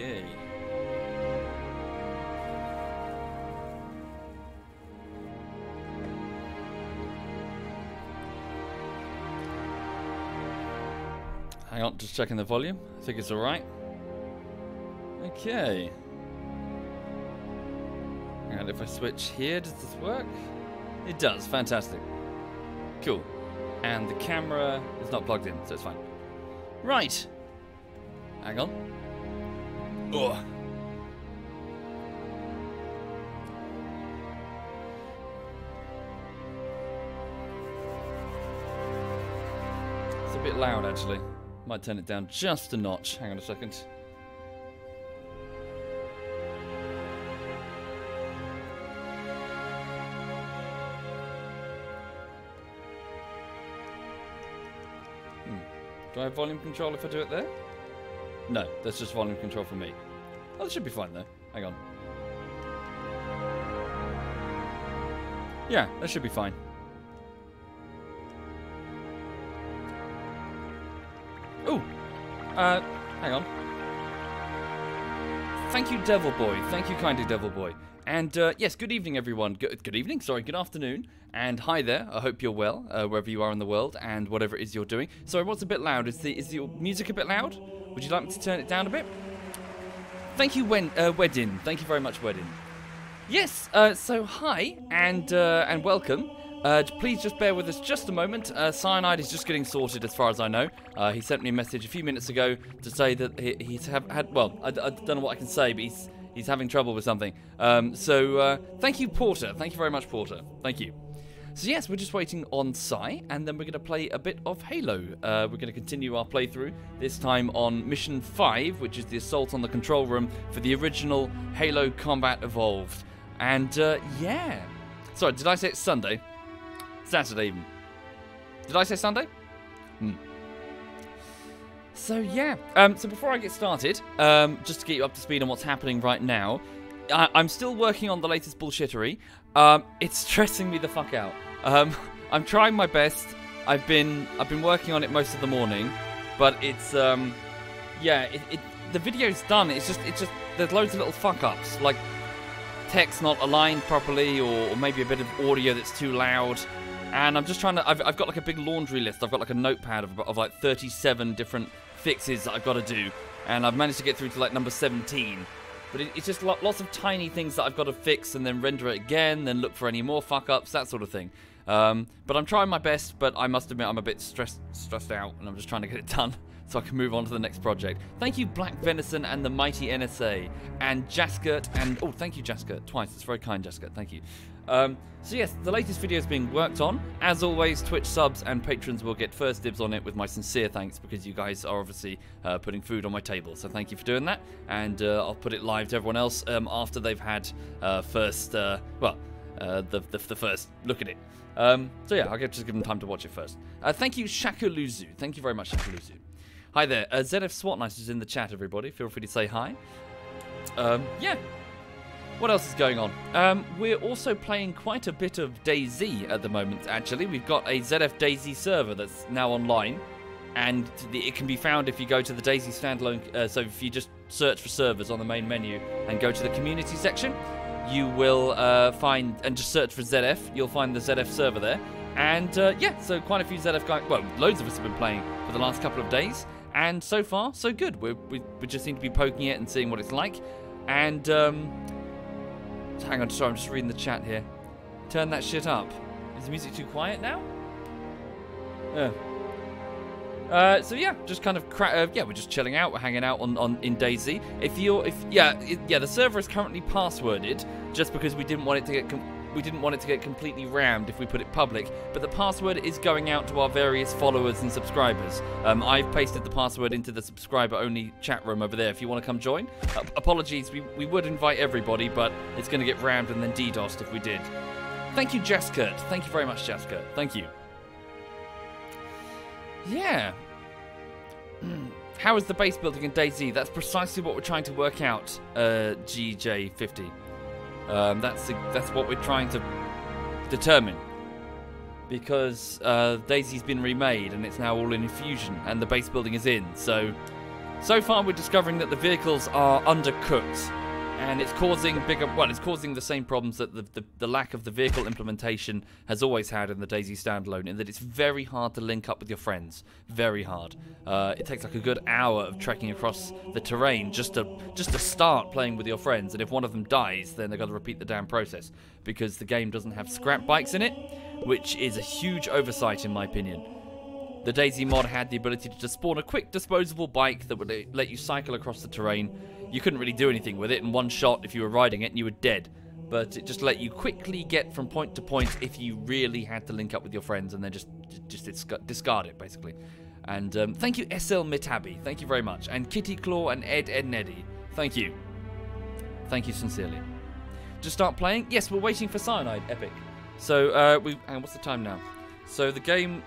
Okay. Hang on, just checking the volume. I think it's alright. Okay. And if I switch here, does this work? It does, fantastic. Cool. And the camera is not plugged in, so it's fine. Right. Hang on. Oh. It's a bit loud actually. Might turn it down just a notch. Hang on a second. Hmm. Do I have volume control if I do it there? No, that's just volume control for me. Oh, that should be fine though. Hang on. Yeah, that should be fine. Oh, uh, hang on. Devil Boy. Thank you kindly, Devil Boy. And uh, yes, good evening, everyone. Good, good evening, sorry, good afternoon. And hi there. I hope you're well, uh, wherever you are in the world, and whatever it is you're doing. Sorry, what's a bit loud? Is the is your music a bit loud? Would you like me to turn it down a bit? Thank you, Wen- uh, Weddin. Thank you very much, Weddin. Yes. Uh, so hi and uh, and welcome. Uh, please just bear with us just a moment. Uh, Cyanide is just getting sorted, as far as I know. Uh, he sent me a message a few minutes ago to say that he, he's have, had. Well, I don't know what I can say, but he's he's having trouble with something. Um, so uh, thank you, Porter. Thank you very much, Porter. Thank you. So yes, we're just waiting on Cy, and then we're going to play a bit of Halo. Uh, we're going to continue our playthrough, this time on Mission 5, which is the assault on the control room for the original Halo Combat Evolved. And uh, yeah. Sorry, did I say it's Sunday? Saturday even. Did I say Sunday? Hmm. So yeah. Um, so before I get started, um, just to get you up to speed on what's happening right now, I- I'm still working on the latest bullshittery. Um, it's stressing me the fuck out. Um, I'm trying my best. I've been I've been working on it most of the morning, but it's um, yeah, it, it the video's done. It's just it's just there's loads of little fuck ups like text not aligned properly, or, or maybe a bit of audio that's too loud. And I'm just trying to. I've, I've got like a big laundry list. I've got like a notepad of, of like 37 different fixes that I've got to do, and I've managed to get through to like number 17. But it, it's just lo- lots of tiny things that I've got to fix and then render it again, then look for any more fuck ups, that sort of thing. Um, but I'm trying my best. But I must admit, I'm a bit stressed stressed out, and I'm just trying to get it done so I can move on to the next project. Thank you, Black Venison and the Mighty NSA, and Jaskert, and oh, thank you, Jaskert, twice. It's very kind, Jaskert. Thank you. Um, so yes, the latest video is being worked on. As always, Twitch subs and patrons will get first dibs on it with my sincere thanks because you guys are obviously uh, putting food on my table. So thank you for doing that, and uh, I'll put it live to everyone else um, after they've had uh, first, uh, well, uh, the, the the first look at it. Um, so yeah, I'll just give them time to watch it first. Uh, thank you, Shakaluzu. Thank you very much, Shakaluzu. Hi there, uh, ZF SWAT Nice is in the chat. Everybody, feel free to say hi. Um, yeah. What else is going on? Um, we're also playing quite a bit of DayZ at the moment, actually. We've got a ZF DayZ server that's now online, and it can be found if you go to the DayZ standalone. Uh, so if you just search for servers on the main menu and go to the community section, you will uh, find, and just search for ZF, you'll find the ZF server there. And uh, yeah, so quite a few ZF guys, well, loads of us have been playing for the last couple of days, and so far, so good. We're, we, we just seem to be poking it and seeing what it's like. And um, Hang on, sorry, I'm just reading the chat here. Turn that shit up. Is the music too quiet now? Yeah. Uh, so yeah, just kind of uh, yeah, we're just chilling out. We're hanging out on, on in DayZ. If you're if yeah it, yeah, the server is currently passworded just because we didn't want it to get we didn't want it to get completely rammed if we put it public. But the password is going out to our various followers and subscribers. Um, I've pasted the password into the subscriber only chat room over there. If you want to come join, uh, apologies, we we would invite everybody, but it's going to get rammed and then DDoSed if we did. Thank you, Jaskert. Thank you very much, Jaskert. Thank you. Yeah. How is the base building in DayZ? That's precisely what we're trying to work out, uh, GJ50. Um, that's that's what we're trying to determine. Because uh, DayZ's been remade and it's now all in Enfusion, and the base building is in. So So far, we're discovering that the vehicles are undercooked, and it's causing bigger. Well, it's causing the same problems that the, the, the lack of the vehicle implementation has always had in the DayZ standalone. In that it's very hard to link up with your friends. Very hard. Uh, it takes like a good hour of trekking across the terrain just to just to start playing with your friends. And if one of them dies, then they've got to repeat the damn process because the game doesn't have scrap bikes in it, which is a huge oversight in my opinion. The DayZ mod had the ability to just spawn a quick disposable bike that would let you cycle across the terrain. You couldn't really do anything with it in one shot if you were riding it and you were dead. But it just let you quickly get from point to point if you really had to link up with your friends and then just just discard it, basically. And um, thank you, SL Mitabi. Thank you very much. And Kitty Claw and Ed Ed Neddy. Thank you. Thank you sincerely. Just start playing? Yes, we're waiting for Cyanide Epic. So, uh, we. And what's the time now? So the game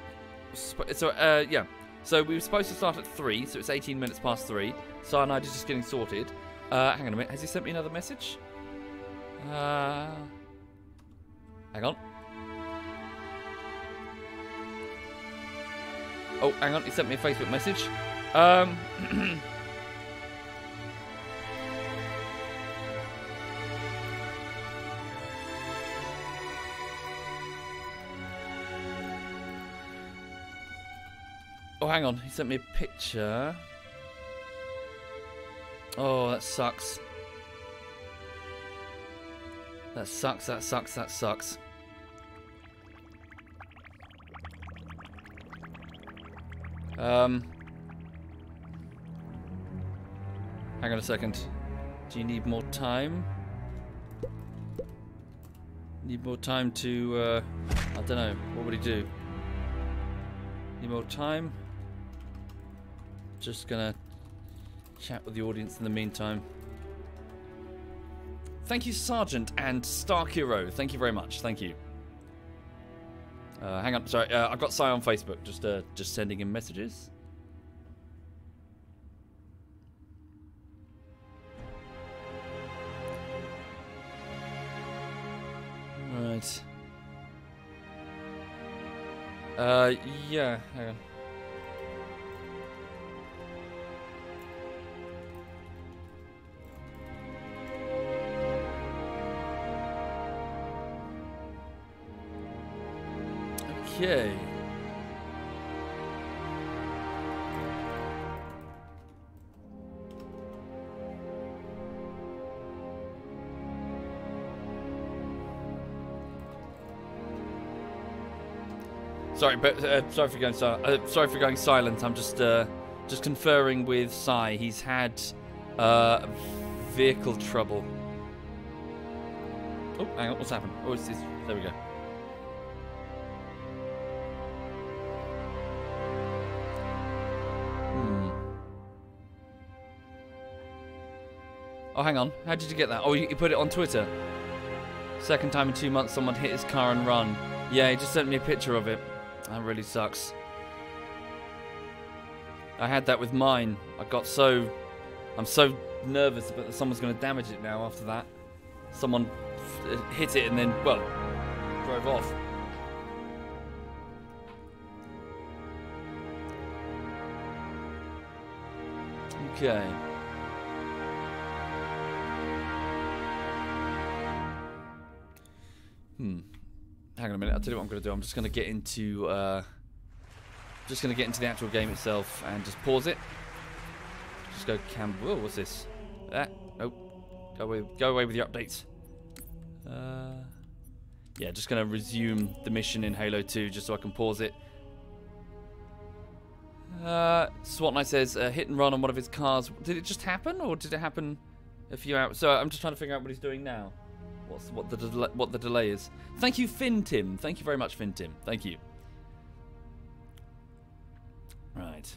so uh, yeah. So we were supposed to start at three, so it's 18 minutes past three. Cyanide is just getting sorted. Uh, hang on a minute. Has he sent me another message? Uh, hang on. Oh, hang on. He sent me a Facebook message. Um. Oh, hang on. He sent me a picture. Oh, that sucks. That sucks, that sucks, that sucks. Um... Hang on a second. Do you need more time? Need more time to, uh... I don't know. What would he do? Need more time? Just gonna chat with the audience in the meantime. Thank you, Sergeant and Stark Hero. Thank you very much. Thank you. Uh, hang on, sorry. Uh, I've got Cy on Facebook. Just, uh, just sending him messages. Right. Uh, yeah. Hang on. Okay. Sorry, but uh, sorry for going uh, sorry for going silent. I'm just uh, just conferring with Cy. He's had uh, vehicle trouble. Oh, hang on, what's happened? Oh, it's, it's, there we go. Oh, hang on. How did you get that? Oh, you, put it on Twitter. Second time in two months someone hit his car and run. Yeah, he just sent me a picture of it. That really sucks. I had that with mine. I got so... I'm so nervous that someone's going to damage it now after that. Someone uh, hit it and then, well, drove off. Okay. Hmm. Hang on a minute. I'll tell you what I'm going to do. I'm just going to get into, uh, just going to get into the actual game itself and just pause it. Just go cam. Whoa, what's this? Ah, nope. Go away. Go away with your updates. Uh, yeah, just going to resume the mission in Halo 2 just so I can pause it. Uh, SWAT Knight says uh, hit and run on one of his cars. Did it just happen, or did it happen a few hours? So I'm just trying to figure out what he's doing now what's what the what the delay is. Thank you, Finn Tim. Thank you very much, Finn Tim. Thank you. Right.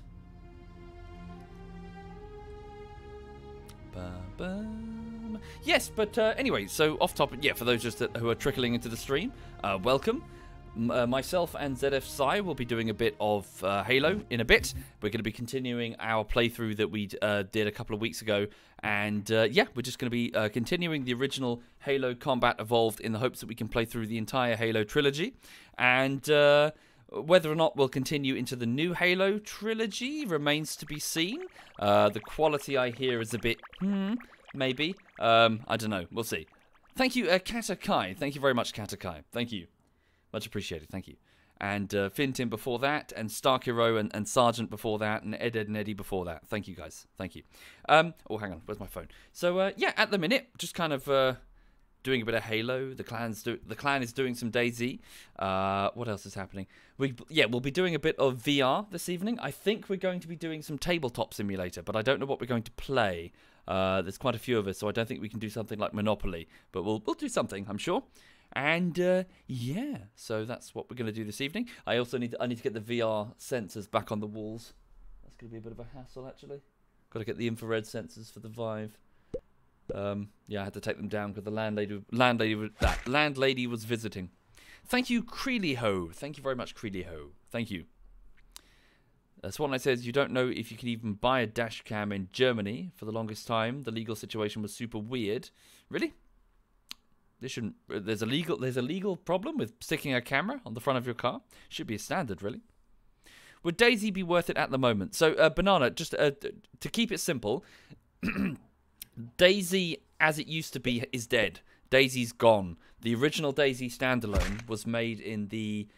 Yes, but uh, anyway, so off topic. Yeah, for those just that, who are trickling into the stream, uh, welcome. Uh, myself and ZF Cy will be doing a bit of uh, Halo in a bit. We're going to be continuing our playthrough that we uh, did a couple of weeks ago. And uh, yeah, we're just going to be uh, continuing the original Halo Combat Evolved in the hopes that we can play through the entire Halo trilogy. And uh, whether or not we'll continue into the new Halo trilogy remains to be seen. The quality I hear is a bit, hmm, maybe. Um, I don't know. We'll see. Thank you, uh, Katakai. Thank you very much, Katakai. Thank you. Much appreciated. Thank you. And uh, Fintin before that, and Stark Hero and, and Sergeant before that, and Ed, Ed and Eddie before that. Thank you, guys. Thank you. Um, oh, hang on. Where's my phone? So, uh, yeah, at the minute, just kind of uh, doing a bit of Halo. The clan's do- the clan is doing some DayZ. Uh, what else is happening? We yeah, we'll be doing a bit of VR this evening. I think we're going to be doing some tabletop simulator, but I don't know what we're going to play. Uh, there's quite a few of us, so I don't think we can do something like Monopoly, but we'll we'll do something, I'm sure. And uh, yeah, so that's what we're going to do this evening. I also need to, I need to get the VR sensors back on the walls. That's going to be a bit of a hassle, actually. Got to get the infrared sensors for the Vive. Um, yeah, I had to take them down because the landlady landlady that landlady was visiting. Thank you, Creelyho. Thank you very much, Creelyho. Thank you. Uh, Swanlight says you don't know if you can even buy a dash cam in Germany. For the longest time, the legal situation was super weird. Really? This shouldn't. Uh, there's a legal. There's a legal problem with sticking a camera on the front of your car. Should be a standard, really. Would DayZ be worth it at the moment? So, uh, banana. Just uh, to keep it simple, DayZ, as it used to be is dead. DayZ's gone. The original DayZ standalone was made in the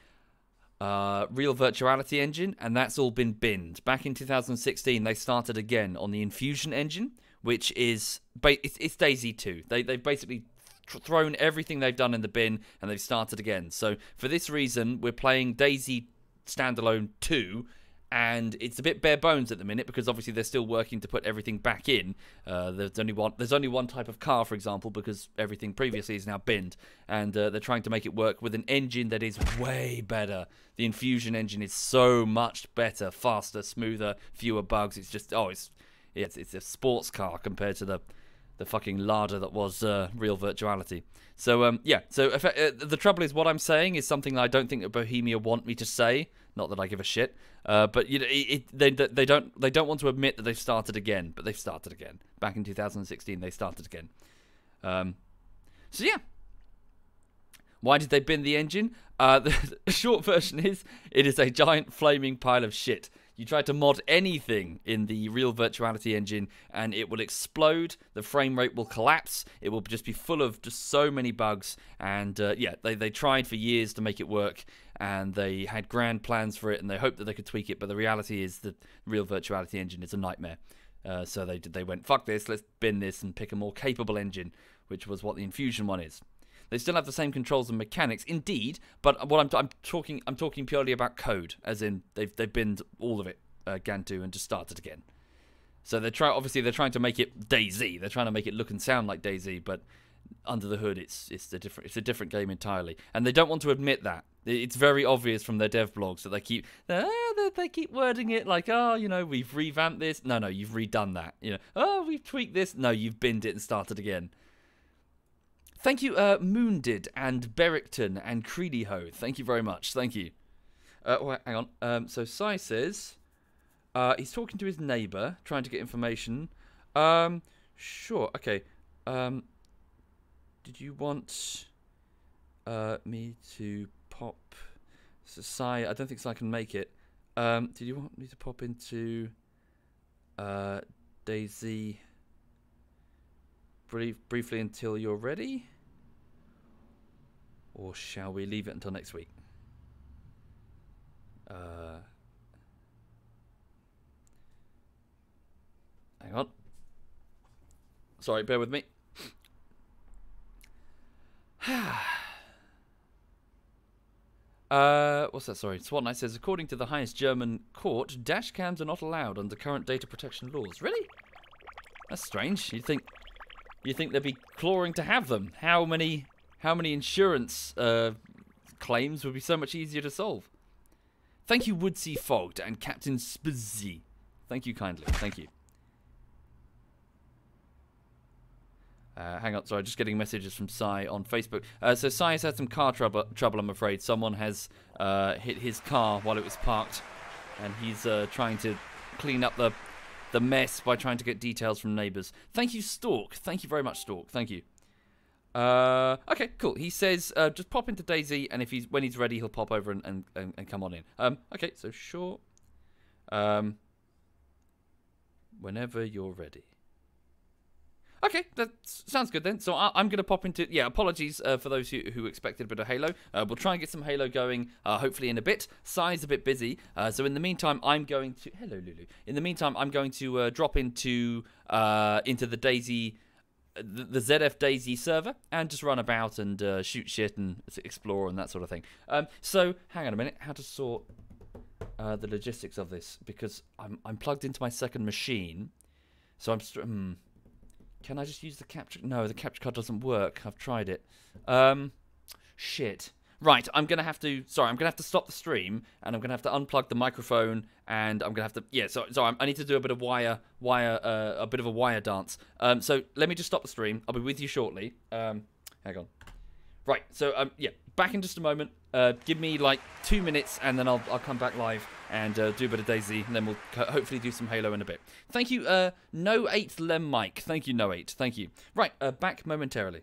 uh, Real Virtuality engine, and that's all been binned. Back in 2016, they started again on the Enfusion engine, which is it's, it's DayZ 2. They they've basically thrown everything they've done in the bin and they've started again. So for this reason, we're playing DayZ standalone 2 and it's a bit bare bones at the minute because obviously they're still working to put everything back in. Uh, there's only one. There's only one type of car, for example, because everything previously is now binned, and uh, they're trying to make it work with an engine that is way better. The Enfusion engine is so much better, faster, smoother, fewer bugs. It's just oh, it's it's it's a sports car compared to the the fucking larder that was uh, real virtuality. So um, yeah. So if, uh, the trouble is, what I'm saying is something I don't think that Bohemia want me to say. Not that I give a shit. Uh, but you know, it, it, they they don't they don't want to admit that they've started again. But they've started again. Back in 2016, they started again. Um, so yeah. Why did they bin the engine? Uh, the short version is it is a giant flaming pile of shit. You try to mod anything in the real virtuality engine and it will explode, the frame rate will collapse, it will just be full of just so many bugs. And uh, yeah, they, they tried for years to make it work and they had grand plans for it and they hoped that they could tweak it. But the reality is the real virtuality engine is a nightmare. Uh, so they, they went, fuck this, let's bin this and pick a more capable engine, which was what the Enfusion one is. They still have the same controls and mechanics, indeed. But what I'm, I'm talking, I'm talking purely about code, as in they've they've binned all of it, uh, Gantu, and just started again. So they're trying. Obviously, they're trying to make it DayZ. They're trying to make it look and sound like DayZ, but under the hood, it's it's a different it's a different game entirely. And they don't want to admit that. It's very obvious from their dev blogs that they keep uh, they keep wording it like, oh, you know, we've revamped this. No, no, you've redone that. You know, oh, we've tweaked this. No, you've binned it and started again. Thank you, uh, Moondid and Berrickton and Creedyho. Thank you very much. Thank you. Uh, oh, hang on. Um, so Cy says uh, he's talking to his neighbour, trying to get information. Um, sure. Okay. Um, did you want uh, me to pop? So Cy, I don't think Cy can make it. Um, did you want me to pop into uh, DayZ? Brief, briefly until you're ready? Or shall we leave it until next week? Uh, hang on. Sorry, bear with me. uh, what's that? Sorry. Swat Knight says, according to the highest German court, dash cams are not allowed under current data protection laws. Really? That's strange. You'd think you think they'd be clawing to have them. How many how many insurance uh, claims would be so much easier to solve? Thank you, Woodsy Fogged and Captain Spizzy. Thank you kindly. Thank you. Uh, hang on, sorry, just getting messages from Cy on Facebook. Uh, so Cy has had some car trouble, trouble I'm afraid. Someone has uh, hit his car while it was parked, and he's uh, trying to clean up the the mess by trying to get details from neighbours. Thank you, Stork. Thank you very much, Stork. Thank you. Uh, okay, cool. He says uh, just pop into DayZ, and if he's when he's ready, he'll pop over and, and, and, and come on in. Um, okay, so sure. Um, whenever you're ready. Okay, that sounds good then. So I, am going to pop into. Yeah, apologies uh, for those who, who expected a bit of Halo. Uh, we'll try and get some Halo going, uh, hopefully in a bit. Cy's a bit busy, uh, so in the meantime, I'm going to. Hello, Lulu. In the meantime, I'm going to uh, drop into uh, into the DayZ. The, ZF DayZ server and just run about and shoot shit and explore and that sort of thing. Um, so, hang on a minute. How to sort the logistics of this? Because I'm I'm plugged into my second machine, so I'm. Hmm, can I just use the capture? No, the capture card doesn't work. I've tried it. Um, shit. Right, I'm gonna have to. Sorry, I'm gonna have to stop the stream, and I'm gonna have to unplug the microphone, and I'm gonna have to. Yeah, so so I need to do a bit of wire, wire, uh, a bit of a wire dance. Um, so let me just stop the stream. I'll be with you shortly. Um, hang on. Right, so um, yeah, back in just a moment. Uh, give me like two minutes, and then I'll I'll come back live and uh, do a bit of DayZ, and then we'll hopefully do some Halo in a bit. Thank you, uh, No Eight Lem Mike. Thank you, No Eight. Thank you. Right, uh, back momentarily.